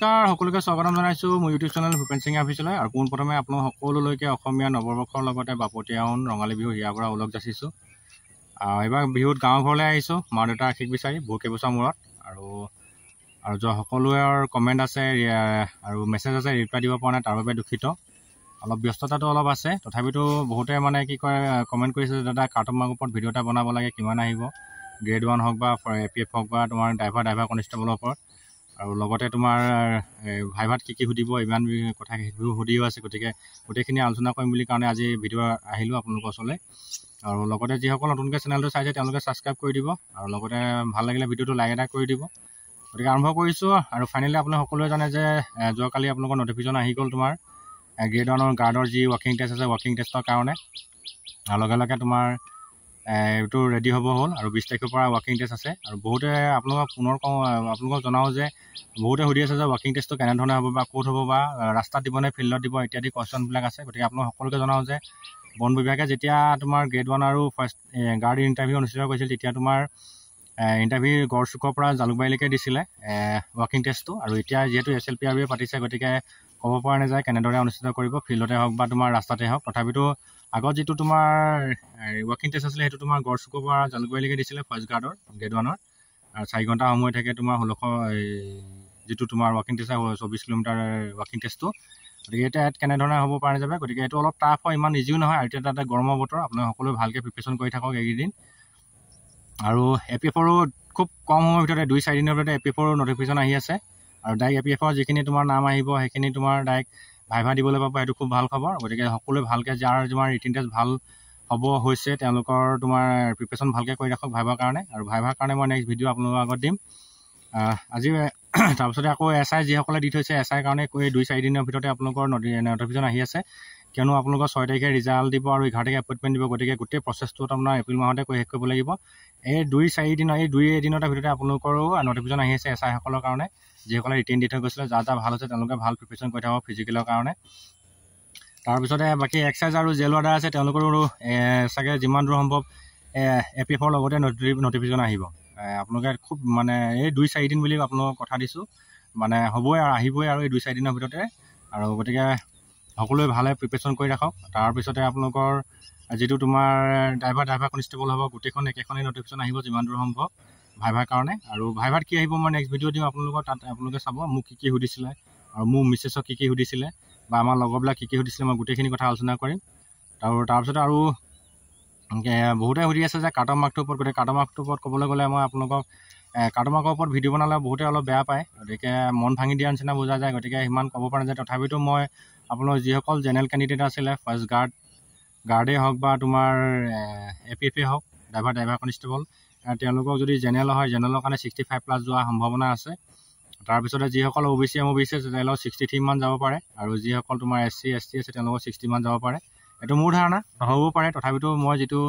নমস্কাৰ সকলোকে স্বাগতম জনাইছোঁ। মোৰ ইউটিউব চেনেল ভূপেন সিং অফিচলৈ আৰু পোনপ্ৰথমে আপোনালোক সকলোলৈকে অসমীয়া নৱবৰ্ষৰ লগতে বাপতীয়াহন ৰঙালী বিহু ইয়াৰ পৰা ওলগ যাচিছোঁ এইবাৰ বিহুত গাঁও ঘৰলৈ আহিছোঁ মা দেউতাৰ আশীষ বিচাৰি বহু কেইবছৰ মূৰত। আৰু আৰু যোৱা সকলোৰে কমেণ্ট আছে আৰু মেছেজ আছে ৰিপ্লাই দিব পৰা নাই তাৰ বাবে দুখিত। অলপ ব্যস্ততাটো অলপ আছে। তথাপিতো বহুতে মানে কি কয় কমেণ্ট কৰিছে যে দাদা কাৰ্টুন মাৰ্কৰ ওপৰত ভিডিঅ' এটা বনাব লাগে কিমান আহিব? গ্ৰেড ওৱান হওক বা এ পি এফ হওক বা তোমাৰ ড্ৰাইভাৰ ড্ৰাইভাৰ কনিষ্টেবলৰ ওপৰত। আৰু লগতে তোমাৰ ভাইভাত কি কি সুধিব ইমান কথা সুধিও আছে গতিকে গোটেইখিনি আলোচনা কৰিম বুলি কাৰণে আজি ভিডিঅ' আহিলোঁ আপোনালোকৰ ওচৰলৈ। আৰু লগতে যিসকল নতুনকৈ চেনেলটো চাইছে তেওঁলোকে ছাবস্ক্ৰাইব কৰি দিব আৰু লগতে ভাল লাগিলে ভিডিঅ'টো লাইক এটা কৰি দিব। গতিকে আৰম্ভ কৰিছোঁ আৰু ফাইনেলি আপোনালোকে সকলোৱে জানে যে যোৱাকালি আপোনালোকৰ নটিফিকেশ্যন আহি গ'ল তোমাৰ গ্ৰেড ওৱানৰ গাৰ্ডৰ যি ৱাকিং টেষ্ট আছে ৱাকিং টেষ্টৰ কাৰণে। আৰু লগে লগে তোমাৰ এইটো ৰেডি হ'ব হ'ল আৰু বিছ তাৰিখৰ পৰা ৱাকিং টেষ্ট আছে। আৰু বহুতে আপোনালোকক পুনৰ কওঁ আপোনালোকক জনাওঁ যে বহুতে সুধি আছে যে ৱাকিং টেষ্টটো কেনেধৰণে হ'ব বা ক'ত হ'ব বা ৰাস্তাত দিব নে ফিল্ডত দিব ইত্যাদি কুৱেশ্যনবিলাক আছে। গতিকে আপোনালোক সকলোকে জনাওঁ যে বন বিভাগে যেতিয়া তোমাৰ গ্ৰেড ওৱান আৰু ফাৰ্ষ্ট গাৰ্ড ইণ্টাৰভিউ অনুষ্ঠিত কৰিছিল তেতিয়া তোমাৰ ইণ্টাৰভিউ গড়চুকৰ পৰা জালুকবাৰীলৈকে দিছিলে ৱাকিং টেষ্টটো আৰু এতিয়া যিহেতু এছ এল পি আৰ বিয়ে পাতিছে গতিকে ক'ব পৰা নাযায় কেনেদৰে অনুষ্ঠিত কৰিব ফিল্ডতে হওক বা তোমাৰ ৰাস্তাতে হওক। তথাপিতো আগত যিটো তোমাৰ ৱাকিং টেষ্ট আছিলে সেইটো তোমাৰ গড়চুকৰ পৰা জালুকবাৰীলৈকে দিছিলে ফাৰ্ষ্ট গাৰ্ডৰ গ্ৰেড ওৱানৰ। আৰু চাৰি ঘণ্টা সময় থাকে তোমাৰ ষোল্লশ যিটো তোমাৰ ৱাকিং টেষ্ট হয় চৌবিছ কিলোমিটাৰ ৱাকিং টেষ্টটো গতিকে এতিয়া ইয়াত কেনেধৰণে হ'ব পৰা নাযাব গতিকে এইটো অলপ টাফ হয় ইমান ইজিও নহয়। আৰু এতিয়া তাতে গৰমৰ বতৰ আপোনালোকে সকলোৱে ভালকৈ প্ৰিপেৰেশ্যন কৰি থাকক এইকেইদিন। আৰু এ পি এফৰো খুব কম সময়ৰ ভিতৰতে দুই চাৰিদিনৰ ভিতৰতে এ পি এফৰো নটিফিকেশ্যন আহি আছে। আৰু ডাইৰেক্ট এ পি এফৰ যিখিনি তোমাৰ নাম আহিব সেইখিনি তোমাৰ ডাইৰেক্ট ভাইভা দিবলৈ পাব সেইটো খুব ভাল খবৰ। গতিকে সকলোৱে ভালকৈ যাৰ তোমাৰ ৰিটিন টেষ্ট ভাল হ'ব হৈছে তেওঁলোকৰ তোমাৰ প্ৰিপেৰেশ্যন ভালকৈ কৰি ৰাখক ভাইভাৰ কাৰণে। আৰু ভাইভাৰ কাৰণে মই নেক্সট ভিডিঅ' আপোনালোকৰ আগত দিম। আজি তাৰপিছতে আকৌ এছ আই যিসকলে দি থৈছে এছ আইৰ কাৰণে এই দুই চাৰিদিনৰ ভিতৰতে আপোনালোকৰ নটিফিকেশ্যন আহি আছে। কিয়নো আপোনালোকৰ ছয় তাৰিখে ৰিজাল্ট দিব আৰু এঘাৰ তাৰিখে এপইণ্টমেণ্ট দিব গতিকে গোটেই প্ৰচেছটো আপোনাৰ এপ্ৰিল মাহতে কৰি শেষ কৰিব লাগিব। এই দুই চাৰিদিনৰ এই দুই এদিনৰ ভিতৰতে আপোনালোকৰো নটিফিকেশ্যন আহি আছে এছ আইসকলৰ কাৰণে যিসকলে ৰিটেন দি থৈ গৈছিলে যাৰ যাৰ ভাল হৈছে তেওঁলোকে ভাল প্ৰিপেৰেশ্যন কৰি থাকক ফিজিকেলৰ কাৰণে। তাৰপিছতে বাকী এক্সাইজ আৰু জেল ৱাৰ্ডাৰ আছে তেওঁলোকৰো চাগে যিমান দূৰ সম্ভৱ এ পি এফৰ লগতে নটিফিকেশ্যন আহিব। আপোনালোকে খুব মানে এই দুই চাৰিদিন বুলি আপোনালোকক কথা দিছোঁ। মানে হ'বই আৰু আহিবই আৰু এই দুই চাৰিদিনৰ ভিতৰতে। আৰু গতিকে সকলোৱে ভালে প্ৰিপেৰেশ্যন কৰি ৰাখক। তাৰপিছতে আপোনালোকৰ যিটো তোমাৰ ড্ৰাইভাৰ ড্ৰাইভাৰ কনষ্টেবল হ'ব গোটেইখন একেখনেই নটিফিকেশ্যন আহিব যিমান দূৰ সম্ভৱ ভাইভাৰ কাৰণে। আৰু ভাইভাত কি আহিব মই নেক্সট ভিডিঅ' দিওঁ আপোনালোকৰ তাত আপোনালোকে চাব মোক কি কি সুধিছিলে আৰু মোৰ মিছেছক কি কি সুধিছিলে বা আমাৰ লগৰবিলাক কি কি সুধিছিলে মই গোটেইখিনি কথা আলোচনা কৰিম। আৰু তাৰপিছতে আৰু বহুতে সুধি আছে যে কাৰ্টৰ মাৰ্কটোৰ ওপৰত গতিকে কাৰ্টৰ মাৰ্কটোৰ ওপৰত ক'বলৈ গ'লে মই আপোনালোকক কাৰ্টৰ মাৰ্কৰ ওপৰত ভিডিঅ' বনালে বহুতে অলপ বেয়া পায় গতিকে মন ভাঙি দিয়াৰ নিচিনা বুজা যায় গতিকে সিমান ক'ব পৰা যায় তথাপিতো মই আপোনালোকৰ যিসকল জেনেৰেল কেণ্ডিডেট আছিলে ফাৰ্ষ্ট গাৰ্ড গাৰ্ডেই হওক বা তোমাৰ এ পি এফেই হওক ড্ৰাইভাৰ ড্ৰাইভাৰ কনষ্টেবল তেওঁলোকক যদি জেনেৰেল হয় জেনেৰেলৰ কাৰণে ছিক্সটি ফাইভ প্লাছ যোৱাৰ সম্ভাৱনা আছে। তাৰপিছতে যিসকল O' B C M O' B C আছে তেওঁলোকক ছিক্সটি থ্ৰীমান যাব পাৰে আৰু যিসকল তোমাৰ এছ চি এছ টি আছে তেওঁলোকৰ ছিক্সটিমান যাব পাৰে। এইটো মোৰ ধাৰণা নহ'ব পাৰে। তথাপিতো মই যিটো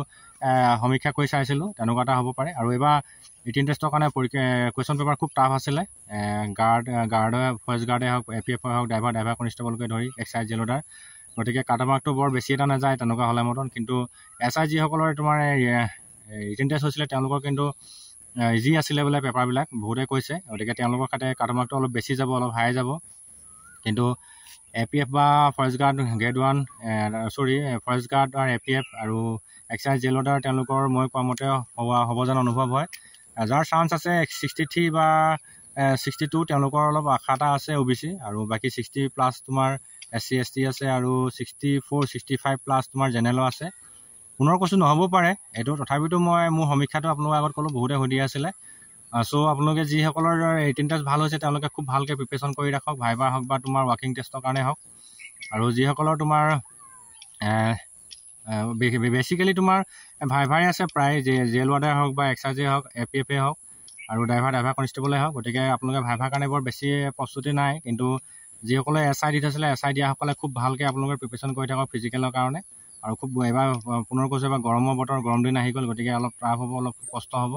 সমীক্ষা কৰি চাইছিলোঁ তেনেকুৱা এটা হ'ব পাৰে। আৰু এইবাৰ ৰিটিন টেষ্টৰ কাৰণে পৰীক্ষা কুৱেশ্যন পেপাৰ খুব টাফ আছিলে। গাৰ্ড গাৰ্ডে ফাৰ্ষ্ট গাৰ্ডে হওক এ পি এফে হওক ড্ৰাইভাৰ ড্ৰাইভাৰ কনষ্টেবলকে ধৰি এক্স আই জেলোডাৰ গতিকে কাটা মাৰ্কটো বৰ বেছি এটা নাযায় তেনেকুৱা হ'লে মতন। কিন্তু এছ আই যিসকলৰ তোমাৰ ৰিটেন টেষ্ট হৈছিলে তেওঁলোকৰ কিন্তু ইজি আছিলে বোলে পেপাৰবিলাক বহুতে কৈছে। গতিকে তেওঁলোকৰ খাতে কাটা মাৰ্কটো অলপ বেছি যাব অলপ হাই যাব। কিন্তু এ পি এফ বা forest guard grade one sorry forest guard আৰু এ পি এফ আৰু এক্সাইজ জেলদাৰ তেওঁলোকৰ মই কোৱা মতে হোৱা হ'ব যেন অনুভৱ হয়। যাৰ চান্স আছে ছিক্সটি থ্ৰী বা ছিক্সটি টু তেওঁলোকৰ অলপ আশা এটা আছে অ' বি চি আৰু বাকী ছিক্সটি প্লাছ তোমাৰ এছ চি এছ টি আছে আৰু sixty four sixty five plus তোমাৰ জেনেৰেলো আছে। পুনৰ কৈছোঁ নহ'ব পাৰে এইটো তথাপিতো মই মোৰ সমীক্ষাটো আপোনালোকৰ আগত ক'লোঁ বহুতে সুধি আছিলে। চ' আপোনালোকে যিসকলৰ ৰিটিন টেষ্ট ভাল হৈছে তেওঁলোকে খুব ভালকৈ প্ৰিপেৰেশ্যন কৰি ৰাখক ভাইবাৰ হওক বা তোমাৰ ৱাকিং টেষ্টৰ কাৰণে হওক। আৰু যিসকলৰ তোমাৰ বেচিকেলি তোমাৰ ভাইভাৰে আছে প্ৰায় জেল ৱাৰ্ডাৰ হওক বা এক্সাইজেই হওক এ পি এফে হওক আৰু ড্ৰাইভাৰ ড্ৰাইভাৰ কনষ্টেবলে হওক। গতিকে আপোনালোকে ভাইভাৰ কাৰণে বৰ বেছি প্ৰস্তুতি নাই কিন্তু যিসকলে এছ আই দি থৈছিলে এছ আই দিয়াসকলে খুব ভালকৈ আপোনালোকে প্ৰিপেৰেশ্যন কৰি থাকক ফিজিকেলৰ কাৰণে। আৰু খুব এইবাৰ পুনৰ কৈছোঁ এবাৰ গৰমৰ বতৰ গৰম দিন আহি গ'ল গতিকে অলপ টাফ হ'ব অলপ কষ্ট হ'ব।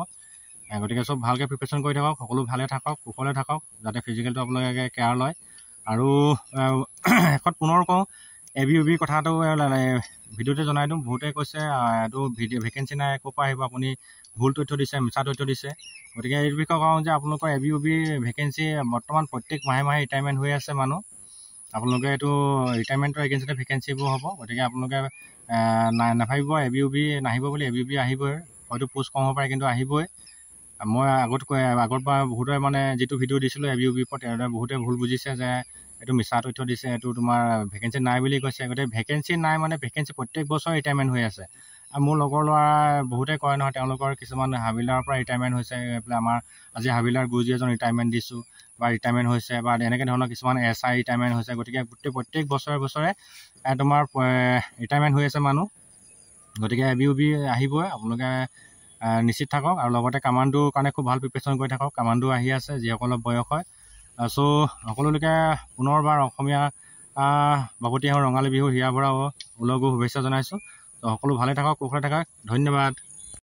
গতিকে চব ভালকৈ প্ৰিপেৰেশ্যন কৰি থাকক সকলো ভালে থাকক কুশলে থাকক যাতে ফিজিকেলটো আপোনালোকে কেয়াৰ লয়। আৰু শেষত পুনৰ কওঁ এ বি ইউ বিৰ কথাটো ভিডিঅ'তে জনাই দিওঁ। বহুতে কৈছে এইটো ভিডিঅ' ভেকেঞ্চি নাই ক'ৰ পৰা আহিব আপুনি ভুল তথ্য দিছে মিছা তথ্য দিছে। গতিকে এই বিষয়ে কওঁ যে আপোনালোকৰ এ বি ইউ বিৰ ভেকেঞ্চি বৰ্তমান প্ৰত্যেক মাহে মাহে ৰিটায়াৰমেণ্ট হৈ আছে মানুহ। আপোনালোকে এইটো ৰিটায়াৰমেণ্টৰ এগেঞ্চিতে ভেকেঞ্চিবোৰ হ'ব। গতিকে আপোনালোকে নাভাবিব এ বি ইউ বি নাহিব বুলি এ বি ইউ বি আহিবই। হয়তো পোষ্ট কম হ'ব পাৰে কিন্তু আহিবই। মই আগত কৈ আগৰ পৰা বহুতে মানে যিটো ভিডিঅ' দিছিলোঁ এ বি ইউ বিৰ ওপৰত তেওঁলোকে বহুতে ভুল বুজিছে যে এইটো মিছা তথ্য দিছে এইটো তোমাৰ ভেকেঞ্চি নাই বুলি কৈছে। গতিকে ভেকেঞ্চি নাই মানে ভেকেঞ্চি প্ৰত্যেক বছৰ ৰিটায়াৰমেণ্ট হৈ আছে। আৰু মোৰ লগৰ ল'ৰা বহুতে কয় নহয় তেওঁলোকৰ কিছুমান হাবিলাৰৰ পৰা ৰিটায়াৰমেণ্ট হৈছে এইফালে আমাৰ আজি হাবিলাৰ গুৰুজী এজন ৰিটায়াৰমেণ্ট দিছোঁ বা ৰিটায়াৰমেণ্ট হৈছে বা এনেকৈ ধৰণৰ কিছুমান এছ আই ৰিটায়াৰমেণ্ট হৈছে। গতিকে গোটেই প্ৰত্যেক বছৰে বছৰে তোমাৰ ৰিটায়াৰমেণ্ট হৈ আছে মানুহ। গতিকে এ বি ইউ বি আহিবই। আপোনালোকে নিশ্চিত থাকক আৰু লগতে কামাণ্ডোৰ কাৰণে খুব ভাল প্ৰিপেৰেশ্যন কৰি থাকক। কামাণ্ডো আহি আছে যিসকলৰ বয়স হয়। চ' সকলোলৈকে পুনৰবাৰ অসমীয়া বাপতি আহোঁ ৰঙালী বিহুৰ হিয়া ভৰা ওলগো শুভেচ্ছা জনাইছোঁ। ত' সকলো ভালে থাকক কুশলে থাকক। ধন্যবাদ।